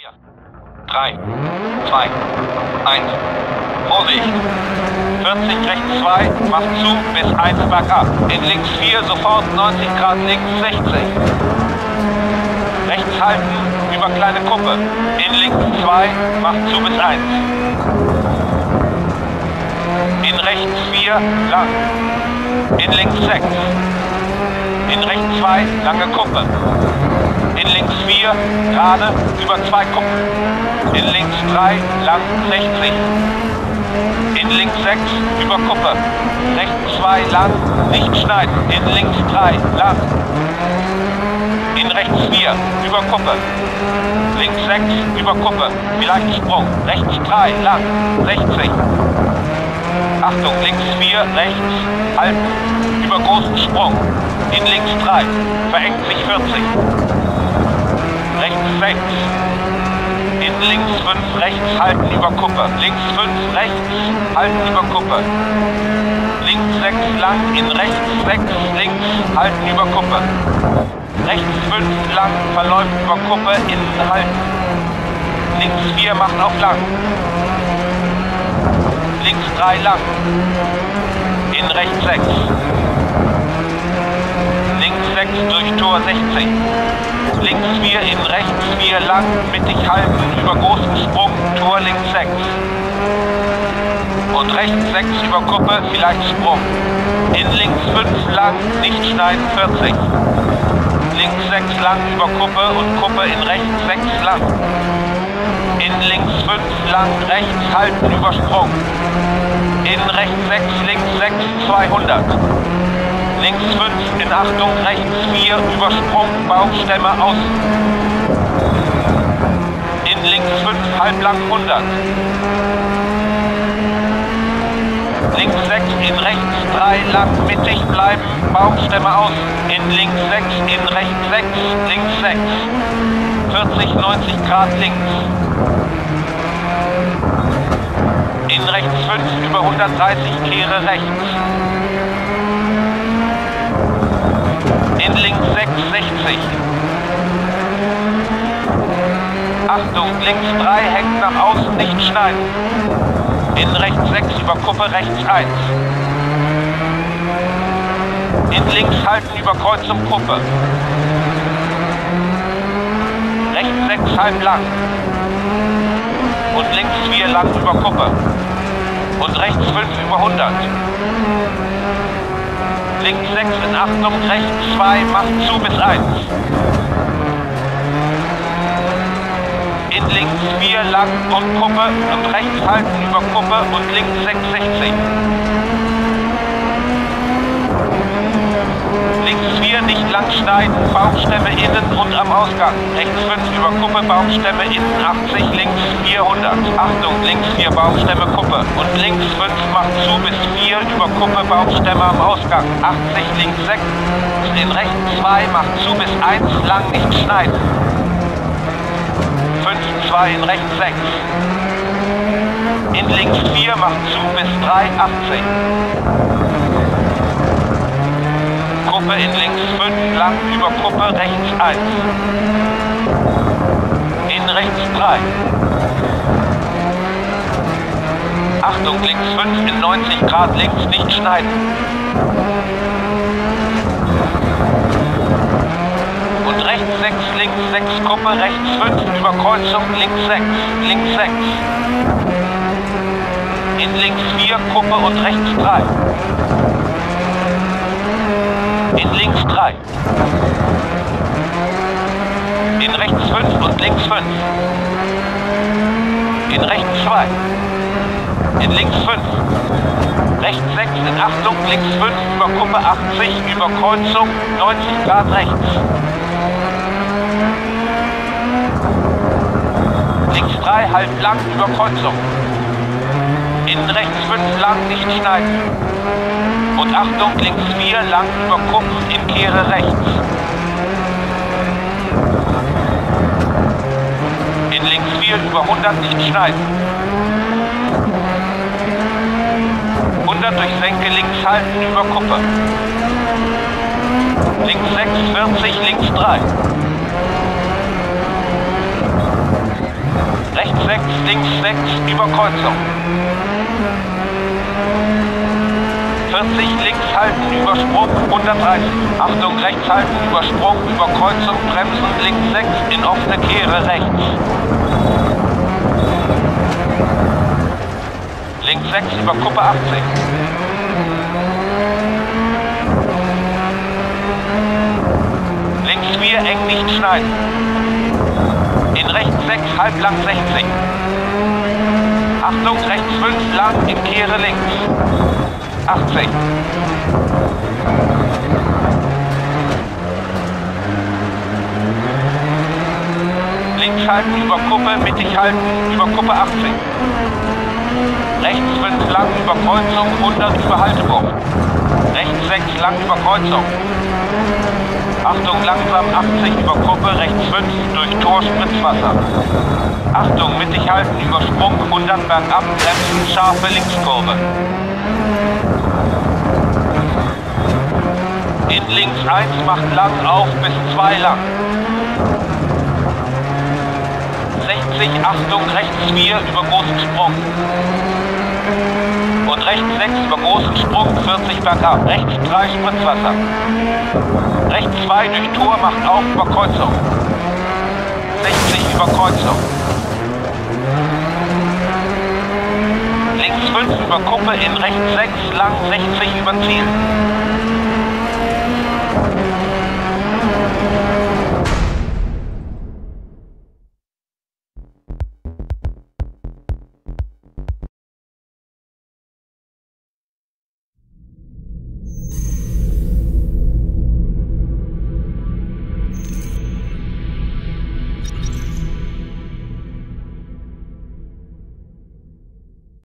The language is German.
3, 2, 1. Vorsicht! 40 rechts 2, macht zu, bis 1 bergab. In links 4, sofort 90 Grad links 60. Rechts halten, über kleine Kuppe. In links 2, macht zu bis 1. In rechts 4, lang. In links 6. In rechts 2, lange Kuppe. In links 4, gerade, über zwei Kuppen. In links 3, lang 60. In links 6, über Kuppe. Rechts 2, lang, nicht schneiden. In links 3, lang. In rechts 4, über Kuppe. Links 6, über Kuppe. Vielleicht Sprung. Rechts 3, lang, 60. Achtung, links 4, rechts, halten. Über großen Sprung. In links 3, verengt sich 40. Rechts 6. In links 5, rechts, halten über Kuppe. Links 5, rechts, halten über Kuppe. Links 6, lang, in rechts 6, links, halten über Kuppe. Rechts 5, lang, verläuft über Kuppe, innen halten. Links 4, macht auf lang. Links 3 lang. In rechts 6. Links 6 durch Tor 60. Links 4 in rechts 4 lang, mittig halten, über großen Sprung, Tor links 6. Und rechts 6 über Kuppe, vielleicht Sprung. In links 5 lang, nicht schneiden 40. Links 6 lang über Kuppe und Kuppe in rechts 6 lang. In links 5 lang, rechts halten, Übersprung. In rechts 6, links 6, 200. Links 5, in Achtung, rechts 4, Übersprung, Baumstämme aus. In links 5, halblang 100. Links 6, in rechts 3, lang, mittig bleiben, Baumstämme aus. In links 6, in rechts 6, links 6. 40, 90 Grad links. In rechts 5, über 130, kehre rechts. In links 6, 60. Achtung, links 3 hängt nach außen, nicht schneiden. In rechts 6 über Kuppe, rechts 1. In links halten über Kreuzung Kuppe. Rechts 6 halb lang. Und links 4 lang über Kuppe. Und rechts 5 über 100. Links 6 in Achtung, rechts 2, macht zu bis 1. In links 4 lang und Kuppe und rechts halten über Kuppe und links 6, 60. Links 4 nicht lang schneiden, Baumstämme innen und am Ausgang. Rechts 5 über Kuppe, Baumstämme innen 80, links 400. Achtung, links 4 Baumstämme Kuppe. Und links 5 macht zu bis 4 über Kuppe, Baumstämme am Ausgang. 80, links 6. In rechts 2 macht zu bis 1, lang nicht schneiden. 5, 2 in rechts 6. In links 4 macht zu bis 3, 80. Kuppe in links 5, lang über Kuppe, rechts 1. In rechts 3. Achtung, links 5 in 90 Grad links, nicht schneiden. Und rechts 6, links 6 Kuppe, rechts 5 über Kreuzung, links 6, links 6. In links 4 Kuppe und rechts 3. In links 3. In rechts 5 und links 5. In rechts 2. In links 5. Rechts 6 in Achtung, links 5 über Kuppe 80, über Kreuzung 90 Grad rechts. Links 3 halb lang über Kreuzung. Innen rechts 5 lang, nicht schneiden. Und Achtung, links 4 lang über Kupf in Kehre rechts. In links 4 über 100 nicht schneiden. 100 durch Senke links halten über Kuppe. Links 6, 40, links 3. Rechts 6, links 6, über Kreuzung. 40, links halten, Übersprung, 130. Achtung, rechts halten, Übersprung, über Kreuzung, bremsen, links 6, in offene Kehre, rechts. Links 6, über Kuppe 80. Links 4, eng nicht schneiden. In rechts 6, halblang 60. Achtung, rechts 5, lang, in Kehre links. 80. Links halten über Kuppe, mittig halten über Kuppe 80. Rechts 5 lang über Kreuzung, 100 über Haltebucht. Rechts 6 lang über Kreuzung. Achtung, langsam 80 über Kuppe, rechts 5 durch Tor Spritzwasser. Achtung, mittig halten, Übersprung, 100 bergab, bremsen, scharfe Linkskurve. Links 1 macht lang auf bis 2 lang. 60, Achtung, rechts 4 über großen Sprung. Und rechts 6 über großen Sprung, 40 bergab. Rechts 3 Spritzwasser. Rechts 2 durch Tor macht auf über Kreuzung. 60 über Kreuzung. Links 5 über Kuppe, in rechts 6, lang 60 über Ziel. Thank you.